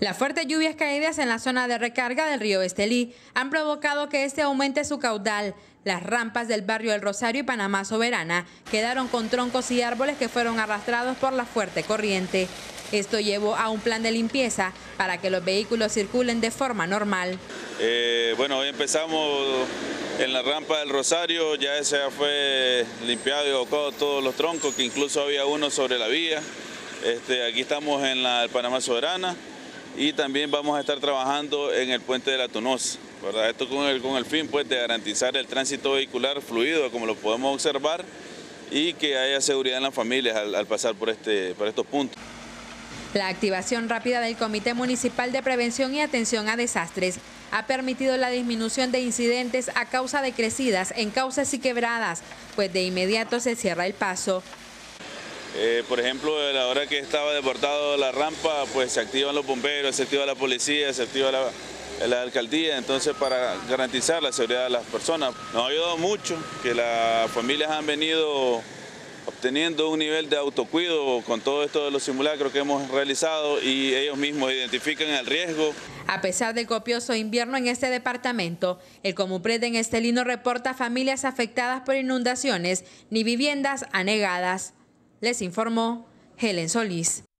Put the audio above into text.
Las fuertes lluvias caídas en la zona de recarga del río Estelí han provocado que este aumente su caudal. Las rampas del barrio El Rosario y Panamá Soberana quedaron con troncos y árboles que fueron arrastrados por la fuerte corriente. Esto llevó a un plan de limpieza para que los vehículos circulen de forma normal. Eh, bueno, hoy empezamos en la rampa del Rosario, ya se fue limpiado y evocado todos los troncos, que incluso había uno sobre la vía. Este, aquí estamos en la Panamá Soberana y también vamos a estar trabajando en el puente de la Tunosa. ¿verdad? Esto con el, con el fin pues, de garantizar el tránsito vehicular fluido, como lo podemos observar, y que haya seguridad en las familias al, pasar por, este, por estos puntos. La activación rápida del Comité Municipal de Prevención y Atención a Desastres ha permitido la disminución de incidentes a causa de crecidas en causas y quebradas, pues de inmediato se cierra el paso. Eh, por ejemplo, a la hora que estaba deportado la rampa, pues se activan los bomberos, se activa la policía, se activa la, alcaldía, entonces para garantizar la seguridad de las personas. Nos ha ayudado mucho que las familias han venido obteniendo un nivel de autocuido con todo esto de los simulacros que hemos realizado y ellos mismos identifican el riesgo. A pesar del copioso invierno en este departamento, el Comupred en Estelino reporta familias afectadas por inundaciones ni viviendas anegadas. Les informó Helen Solís.